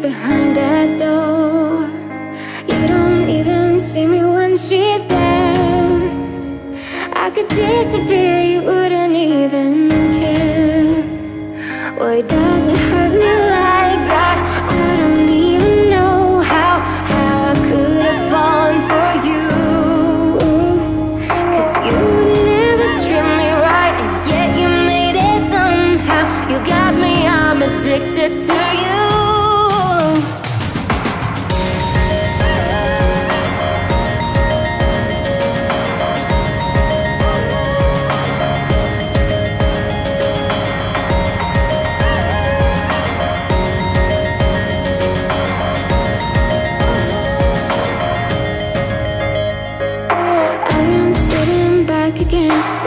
behind that door. You don't even see me when she's there. I could disappear you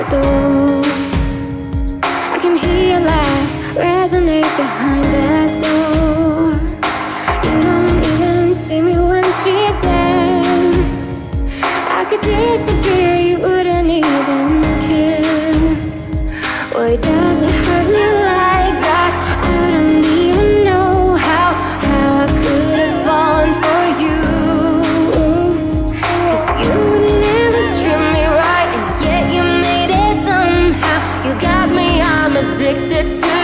door addicted to